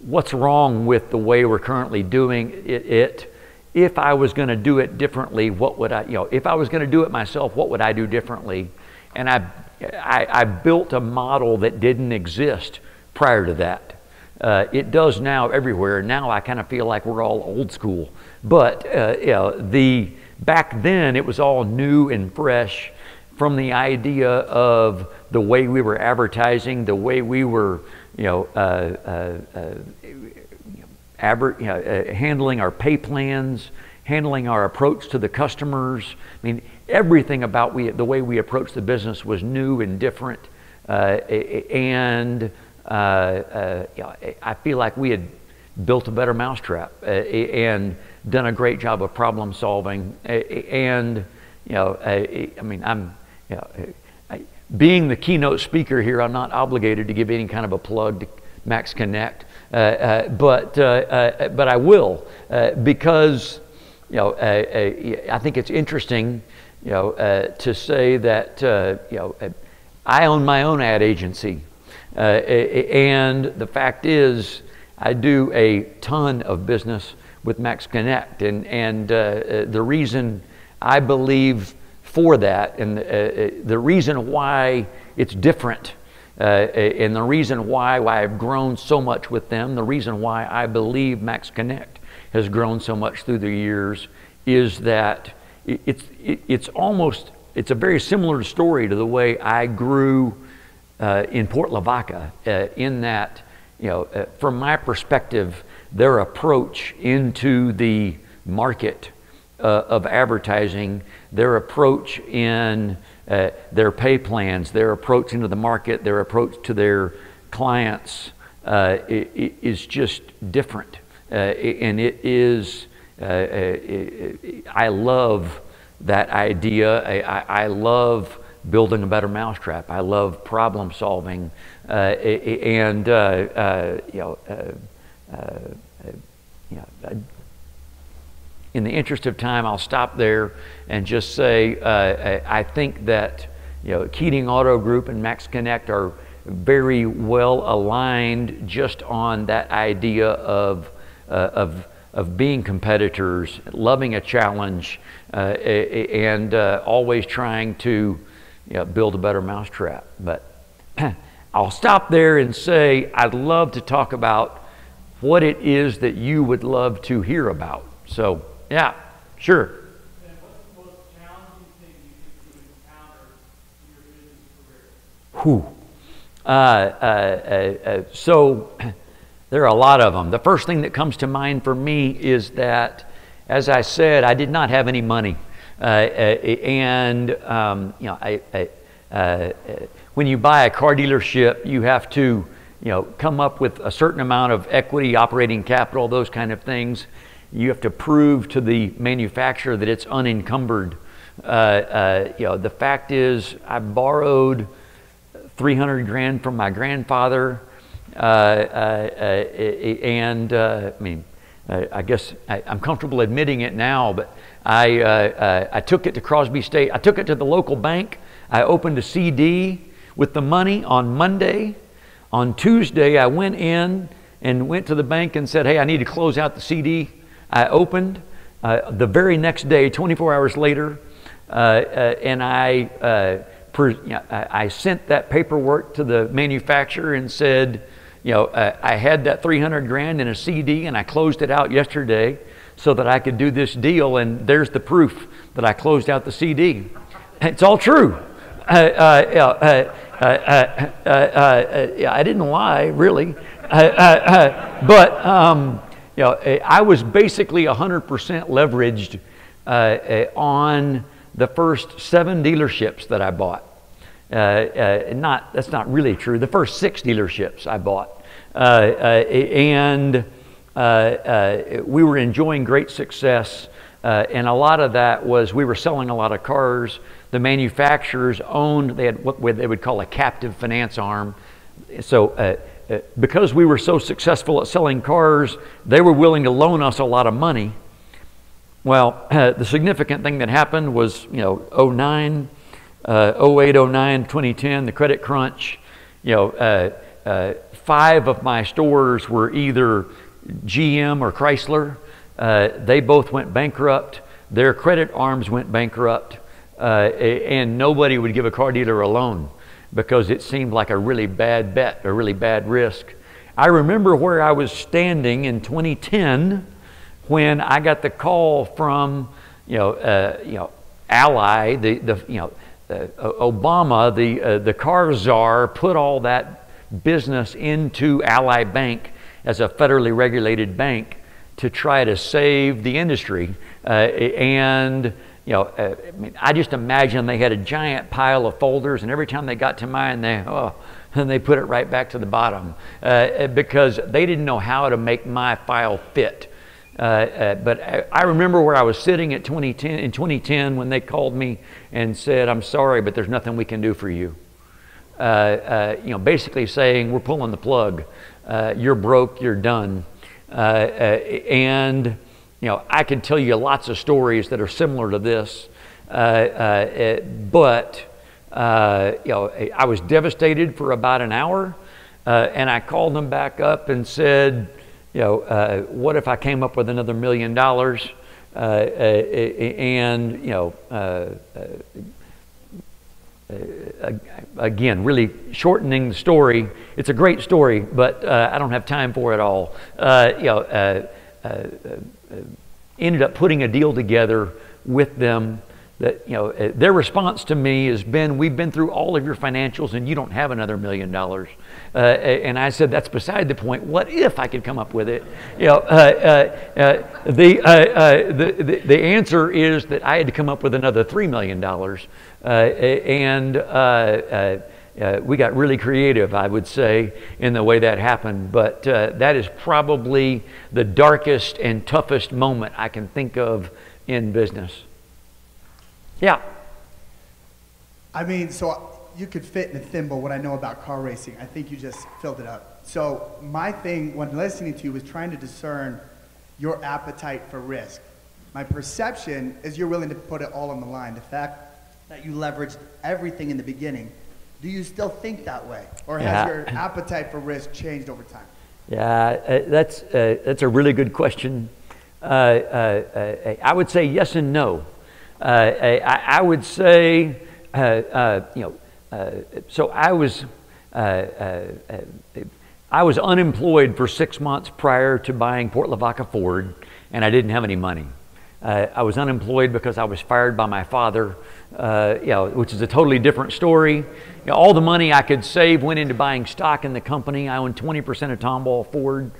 what's wrong with the way we're currently doing it, it if I was going to do it differently, what would I, you know, if I was going to do it myself, what would I do differently? And I, I, I built a model that didn't exist prior to that. Uh, it does now everywhere. Now I kind of feel like we're all old school. But uh, know, the back then it was all new and fresh from the idea of the way we were advertising, the way we were, you know, uh, uh, uh you know, uh, handling our pay plans, handling our approach to the customers. I mean, everything about we, the way we approached the business was new and different. Uh, and uh, uh, I feel like we had built a better mousetrap uh, and done a great job of problem solving. And, you know, I mean, I'm, you know, being the keynote speaker here, I'm not obligated to give any kind of a plug to Max Connect. Uh, uh, but, uh, but I will because you know, I think it's interesting you know, uh, to say that uh, you know, uh, I own my own ad agency. and the fact is, I do a ton of business with Max Connect. And, and uh, the reason I believe for that and uh, the reason why it's different uh, and the reason why, why I've grown so much with them, the reason why I believe Max Connect has grown so much through the years is that it's, it's almost, it's a very similar story to the way I grew uh, in Port Lavaca uh, in that, you know, uh, from my perspective, their approach into the market uh, of advertising, their approach in uh, their pay plans, their approach into the market, their approach to their clients uh, is just different. And it is, I love that idea. I, I, love building a better mousetrap. I love problem solving. and, you know, you know, in the interest of time, I'll stop there and just say uh, I think that you know, Keating Auto Group and Max Connect are very well aligned just on that idea of, uh, of, of being competitors, loving a challenge, uh, and uh, always trying to you know, build a better mousetrap. But I'll stop there and say I'd love to talk about what it is that you would love to hear about. So, yeah, sure. Whew. Uh, uh, uh, uh, so there are a lot of them. The first thing that comes to mind for me is that, as I said, I did not have any money, uh, uh, and um, you know, I, I, when you buy a car dealership, you have to, you know, come up with a certain amount of equity, operating capital, those kind of things. You have to prove to the manufacturer that it's unencumbered. Uh, uh, you know, the fact is, I borrowed 300 grand from my grandfather, uh, uh, uh and uh, I mean, I guess I, am comfortable admitting it now, but I, I took it to Crosby State. I took it to the local bank. I opened a CD with the money on Monday. On Tuesday, I went in and went to the bank and said, Hey, I need to close out the CD. I opened uh, the very next day, 24 hours later, uh, uh, and I, uh, you know, I, I, sent that paperwork to the manufacturer and said, you know, uh, I had that 300 grand in a CD and I closed it out yesterday so that I could do this deal, and there's the proof that I closed out the CD. It's all true. Uh, I didn't lie, really. but um, you know, eh, I was basically 100% leveraged uh, uh, on the first seven dealerships that I bought. Uh, uh, not that's not really true. The first six dealerships I bought, uh, and we were enjoying great success. and a lot of that was we were selling a lot of cars. The manufacturers owned; they had what they would call a captive finance arm. So uh, because we were so successful at selling cars, they were willing to loan us a lot of money. Well, uh, the significant thing that happened was, you know, 09, uh, 08, 09, 2010, the credit crunch. You know, uh, uh, five of my stores were either GM or Chrysler. Uh, they both went bankrupt. Their credit arms went bankrupt. Uh, and nobody would give a car dealer a loan because it seemed like a really bad bet, a really bad risk. I remember where I was standing in 2010 when I got the call from, you know, uh, you know, Ally, the, the you know, uh, Obama, the, uh, the car czar, put all that business into Ally Bank as a federally regulated bank to try to save the industry. Uh, and you know, uh, I, mean, I just imagine they had a giant pile of folders, and every time they got to mine, they oh, and they put it right back to the bottom uh, because they didn't know how to make my file fit. Uh, uh, but I, I, remember where I was sitting at 2010 in 2010 when they called me and said, "I'm sorry, but there's nothing we can do for you." Uh, uh, you know, basically saying we're pulling the plug. you're broke. You're done. and you know, I could tell you lots of stories that are similar to this, uh, uh, but uh, you know, I was devastated for about an hour, uh, and I called them back up and said, you know, uh, what if I came up with another million dollars? Uh, and you know, Uh, again, really shortening the story. It's a great story, but uh, I don't have time for it all. Uh, you know ended up putting a deal together with them that you know uh, their response to me has been we've been through all of your financials and you don't have another million dollars uh, and i said that's beside the point what if i could come up with it you know uh, uh, uh the, the, the, the answer is that i had to come up with another three million dollars and uh, we got really creative, I would say, in the way that happened. But uh, that is probably the darkest and toughest moment I can think of in business. Yeah. I mean, so you could fit in a thimble what I know about car racing. I think you just filled it up. So my thing when listening to you was trying to discern your appetite for risk. My perception is you're willing to put it all on the line. The fact that you leveraged everything in the beginning do you still think that way? Or has yeah. your appetite for risk changed over time? Yeah, uh, that's, uh, that's a really good question. Uh, uh, uh I would say yes and no. Uh, I, I, would say, you know, Uh, so I was, uh, uh, I was unemployed for six months prior to buying Port Lavaca Ford, and I didn't have any money. I was unemployed because I was fired by my father, you know, which is a totally different story. You know, all the money I could save went into buying stock in the company. I owned 20% of Tomball Ford.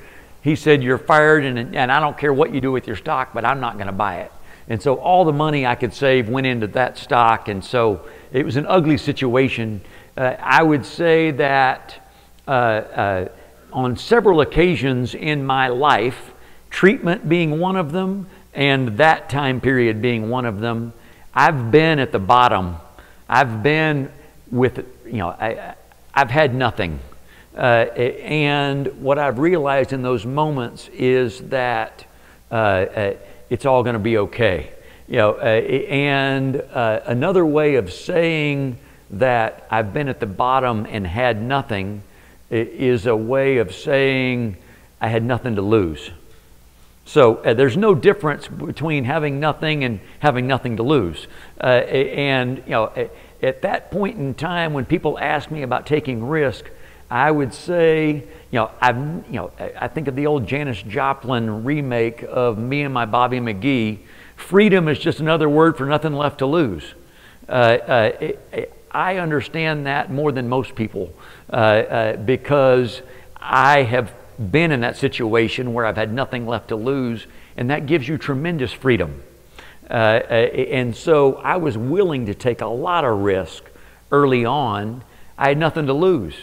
He said, You're fired, and, and I don't care what you do with your stock, but I'm not going to buy it. And so all the money I could save went into that stock. And so it was an ugly situation. Uh, I would say that uh, uh, on several occasions in my life, treatment being one of them, and that time period being one of them, I've been at the bottom. I've been with, you know, I, I've had nothing. Uh, and what I've realized in those moments is that uh, uh, it's all going to be okay. You know, uh, and uh, another way of saying that I've been at the bottom and had nothing is a way of saying I had nothing to lose. So uh, there's no difference between having nothing and having nothing to lose. Uh, and you know, at that point in time, when people ask me about taking risk, I would say, you know, i you know, I think of the old Janis Joplin remake of Me and My Bobby McGee. Freedom is just another word for nothing left to lose. Uh, uh, it, I understand that more than most people uh, uh, because I have been in that situation where I've had nothing left to lose, and that gives you tremendous freedom. Uh, uh, and so I was willing to take a lot of risk early on. I had nothing to lose.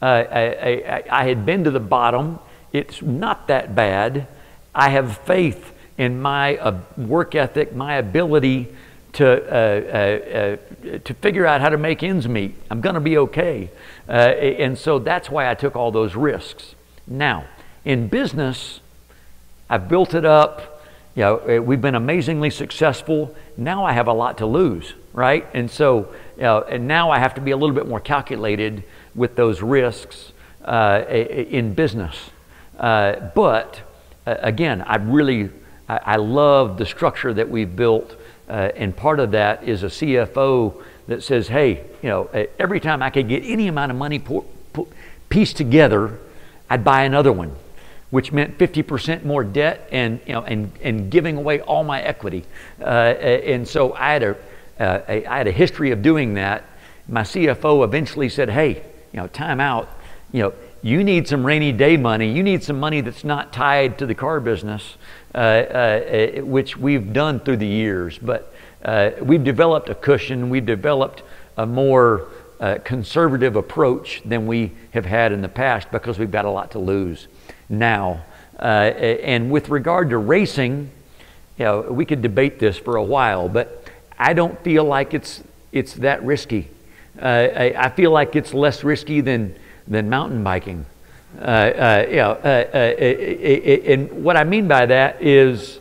Uh, I, I, I, had been to the bottom. It's not that bad. I have faith in my uh, work ethic, my ability to, uh, uh, to figure out how to make ends meet. I'm going to be okay. and so that's why I took all those risks. Now, in business, I've built it up you know, we've been amazingly successful. Now I have a lot to lose, right? And so, and now I have to be a little bit more calculated with those risks. uh, in business. Uh, but uh, again, I really I, love the structure that we've built, uh, and part of that is a CFO that says, "Hey, you know, every time I could get any amount of money pieced together, I'd buy another one." which meant 50% more debt and, you know, and, and giving away all my equity. Uh, and so I had a, uh, a, I had a history of doing that. My CFO eventually said, hey, you know, time out. You know, you need some rainy day money. You need some money that's not tied to the car business, uh, uh, which we've done through the years. But uh, we've developed a cushion. We've developed a more uh, conservative approach than we have had in the past because we've got a lot to lose now. Uh, and with regard to racing, you know, we could debate this for a while, but I don't feel like it's it's that risky. Uh, I, I, feel like it's less risky than than mountain biking. Uh, uh, you know, and what I mean by that is,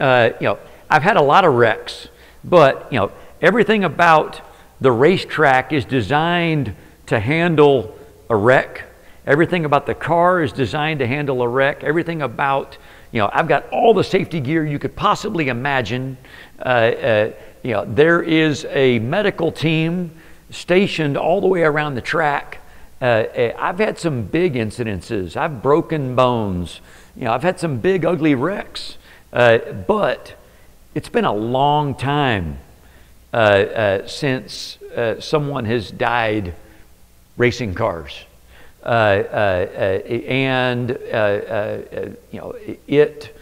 you know, I've had a lot of wrecks, but you know, everything about the racetrack is designed to handle a wreck Everything about the car is designed to handle a wreck. Everything about, you know, I've got all the safety gear you could possibly imagine. Uh, uh, you know, there is a medical team stationed all the way around the track. Uh, uh, I've had some big incidences. I've broken bones. You know, I've had some big, ugly wrecks. Uh, but it's been a long time uh, since someone has died racing cars. Uh, uh, uh, and you know it.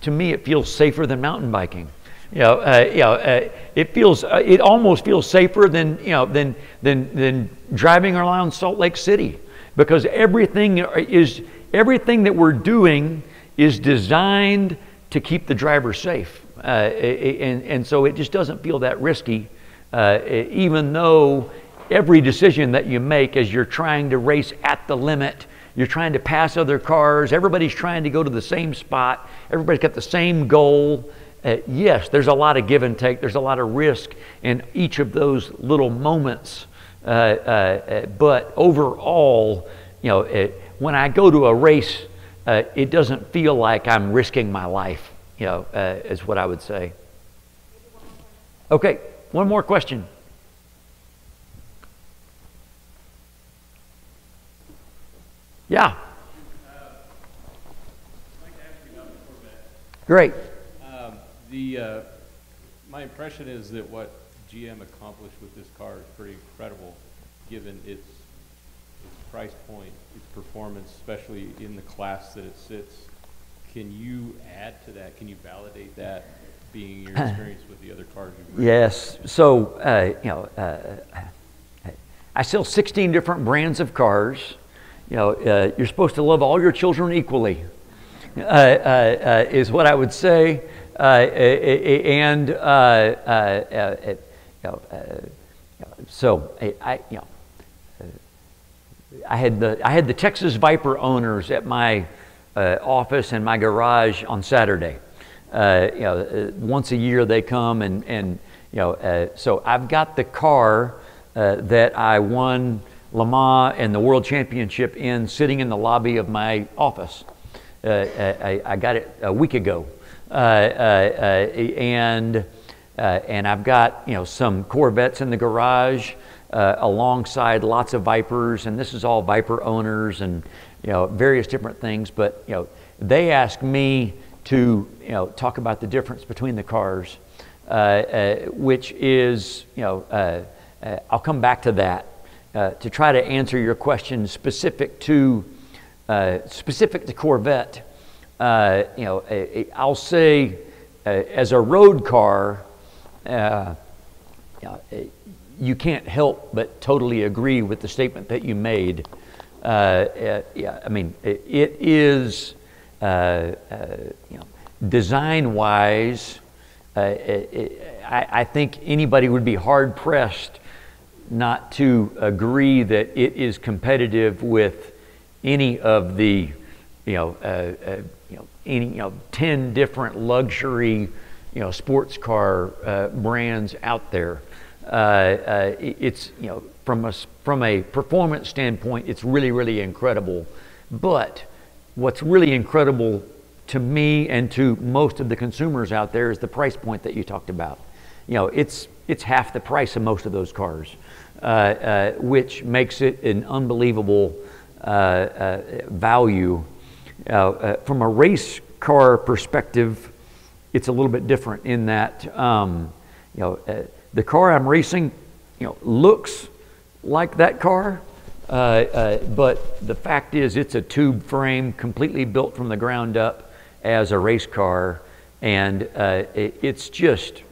to me, it feels safer than mountain biking. You know, uh, you know, uh, it feels, uh, it almost feels safer than, you know, than, than, than driving around Salt Lake City because everything is, everything that we're doing is designed to keep the driver safe. and, and so it just doesn't feel that risky, even though every decision that you make as you're trying to race at the limit. You're trying to pass other cars. Everybody's trying to go to the same spot. Everybody's got the same goal. Uh, yes, there's a lot of give and take. There's a lot of risk in each of those little moments. Uh, uh, uh but overall, you know, uh, when I go to a race, uh, it doesn't feel like I'm risking my life. You know, is what I would say. Okay, one more question. Yeah. Great. The uh, my impression is that what GM accomplished with this car is pretty incredible, given its its price point, its performance, especially in the class that it sits. Can you add to that? Can you validate that, being your experience with the other cars? Yes. So uh, you know, uh, I sell 16 different brands of cars you know, uh, you're supposed to love all your children equally, uh, uh, uh is what I would say. Uh, and uh, uh, uh, uh so I, you know, I had the I had the Texas Viper owners at my office and my garage on Saturday. you know, once a year they come and and you know, so I've got the car that I won Le Mans and the World Championship in sitting in the lobby of my office. Uh, I, I, got it a week ago. Uh, uh, uh and, uh, and I've got you know, some Corvettes in the garage alongside lots of Vipers, and this is all Viper owners and you know, various different things. But you know, they ask me to you know, talk about the difference between the cars, which is, you know, I'll come back to that uh, to try to answer your question specific to uh, specific to Corvette. Uh, you know, I'll say uh, as a road car, uh, you can't help but totally agree with the statement that you made. yeah, I mean, it, is you know, design-wise. I, I think anybody would be hard pressed not to agree that it is competitive with any of the, you know, uh, uh, any, you know, 10 different luxury, you know, sports car uh, brands out there. uh, uh, it's you know from a from a performance standpoint, it's really really incredible. But what's really incredible to me and to most of the consumers out there is the price point that you talked about. You know, it's it's half the price of most of those cars, uh, uh, which makes it an unbelievable uh, uh, value. Uh, uh, from a race car perspective, it's a little bit different in that um, you know uh, the car I'm racing, you know, looks like that car, uh, uh, but the fact is it's a tube frame completely built from the ground up as a race car, and it, it's just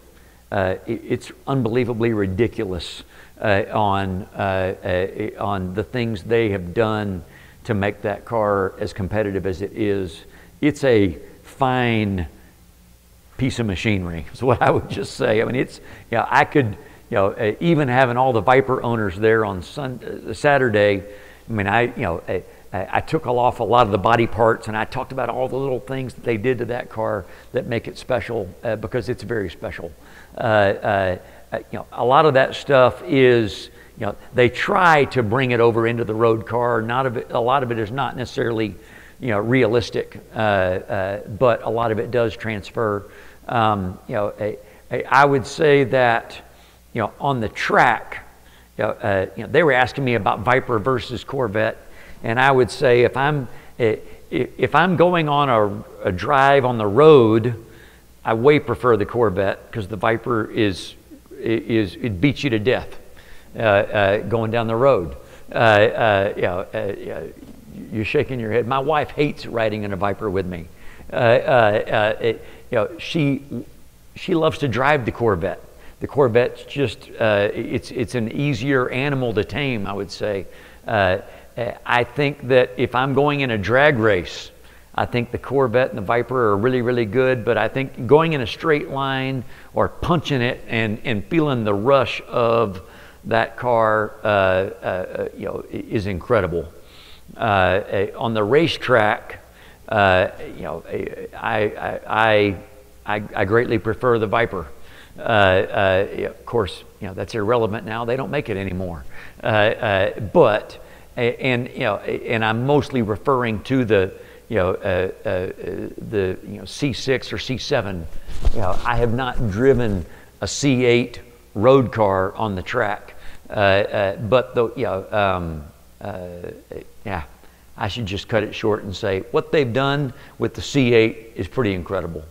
it- it's unbelievably ridiculous on on the things they have done to make that car as competitive as it is. It's a fine piece of machinery is what I would just say. I mean, it's, you know, I could, you know, uh, even having all the Viper owners there on Sun, uh, Saturday, I mean, I, you know, I, I I took off a lot of the body parts and I talked about all the little things that they did to that car that make it special uh, because it's very special. Uh, uh, you know, a lot of that stuff is, you know, they try to bring it over into the road car. Not it, a lot of it is not necessarily, you know, realistic, uh, uh, but a lot of it does transfer. Um, you know, I- I I would say that, you know, on the track, you know, uh, you know, they were asking me about Viper versus Corvette, and I would say if I'm if I'm going on a, a drive on the road, I way prefer the Corvette because the Viper is is it beats you to death going down the road. Uh, uh, you know, uh, you're shaking your head. My wife hates riding in a Viper with me. Uh, uh, uh, it- you know, she she loves to drive the Corvette. The Corvette's just uh, it's it's an easier animal to tame, I would say. Uh, uh, I think that if I'm going in a drag race, I think the Corvette and the Viper are really, really good, but I think going in a straight line or punching it and, and feeling the rush of that car, uh, uh, you know, is incredible. Uh, uh, on the racetrack, uh, you know, I, I, I, I, greatly prefer the Viper. Uh, uh, of course, you know that's irrelevant now. They don't make it anymore. Uh, uh, but and you know, and I'm mostly referring to the you know uh, uh, uh, the you know C6 or C7. You know, I have not driven a C8 road car on the track, uh, uh, but the you know um, uh, yeah. I should just cut it short and say what they've done with the C8 is pretty incredible.